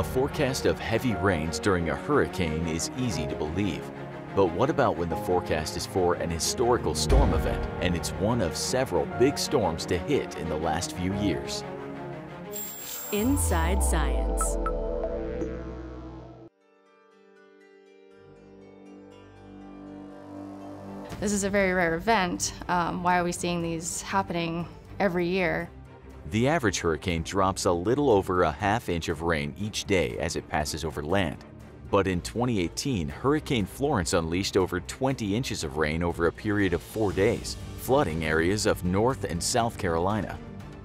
A forecast of heavy rains during a hurricane is easy to believe. But what about when the forecast is for an historical storm event and it's one of several big storms to hit in the last few years? Inside Science. This is a very rare event. Um, why are we seeing these happening every year? The average hurricane drops a little over a half inch of rain each day as it passes over land. But in 2018, Hurricane Florence unleashed over 20 inches of rain over a period of four days, flooding areas of North and South Carolina.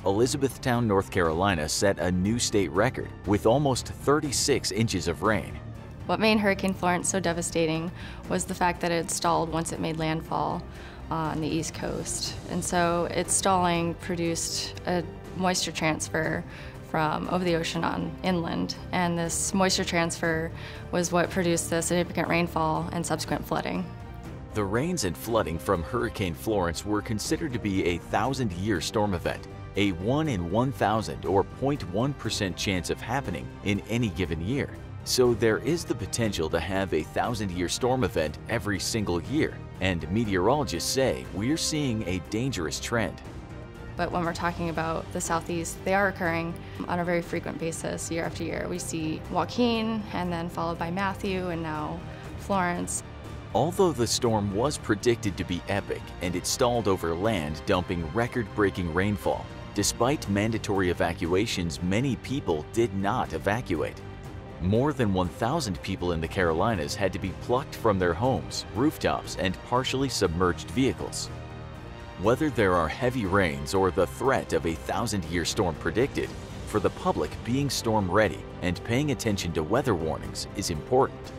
Elizabethtown, North Carolina set a new state record with almost 36 inches of rain. What made Hurricane Florence so devastating was the fact that it stalled once it made landfall uh, on the East Coast. And so its stalling produced a moisture transfer from over the ocean on inland. And this moisture transfer was what produced the significant rainfall and subsequent flooding. The rains and flooding from Hurricane Florence were considered to be a thousand-year storm event, a 1 in 1,000 or 0.1% chance of happening in any given year. So there is the potential to have a thousand-year storm event every single year, and meteorologists say we're seeing a dangerous trend. But when we're talking about the southeast, they are occurring on a very frequent basis year after year. We see Joaquin and then followed by Matthew and now Florence. Although the storm was predicted to be epic and it stalled over land, dumping record-breaking rainfall, despite mandatory evacuations, many people did not evacuate. More than 1,000 people in the Carolinas had to be plucked from their homes, rooftops, and partially submerged vehicles. Whether there are heavy rains or the threat of a thousand-year storm predicted, for the public being storm ready and paying attention to weather warnings is important.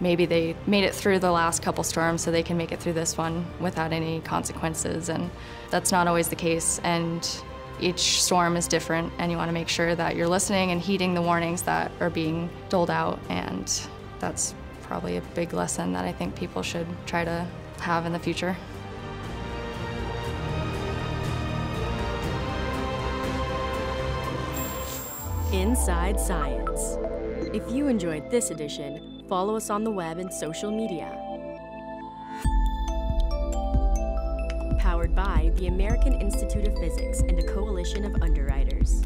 Maybe they made it through the last couple storms so they can make it through this one without any consequences and that's not always the case and each storm is different and you want to make sure that you're listening and heeding the warnings that are being doled out and that's probably a big lesson that I think people should try to have in the future. Inside Science. If you enjoyed this edition, follow us on the web and social media. Powered by the American Institute of Physics and a coalition of underwriters.